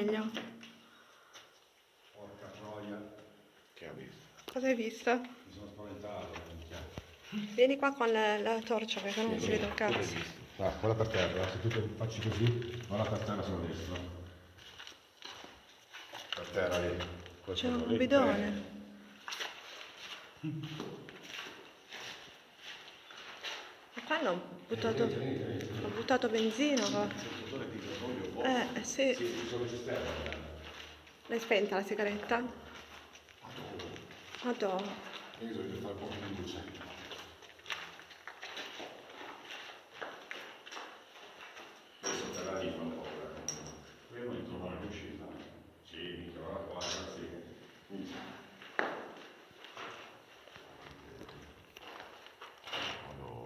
Meglio. Porca troia, Che ha visto? Cosa hai visto? mi sono spaventato. Vieni qua con la, la torcia perché non si vede un cazzo. Ah, guarda per terra, se tu facci così, guarda per terra sulla destra. Per terra lì. C'è un lì. bidone. Ma qua hanno buttato, hanno buttato benzina. Eh, eh, sì. L'hai spenta la sigaretta? Madonna. Io bisogna fare un po' di luce. Adesso te la dico un po'. eh. Io non trovo l'uscita. Sì, mi trovo qua, sì. Minchia. No.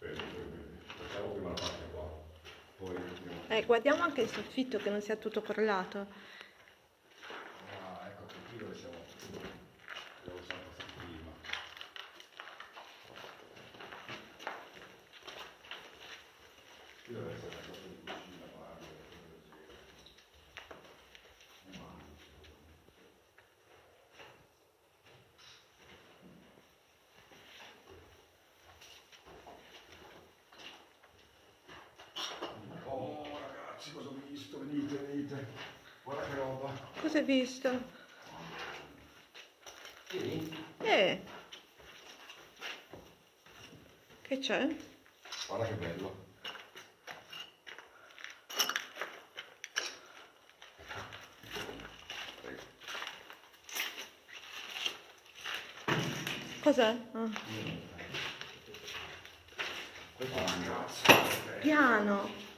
Vedi, vedi, Facciamo prima la parte qua. Poi andiamo. Eh, guardiamo anche il soffitto che non sia tutto crollato. Ah, ecco qui siamo. Dove siamo stati prima. Qui visto? Venite, venite. Guarda che roba. Cosa hai visto? Eh. Che c'è? Guarda che bello. Cos'è? Ah. Piano.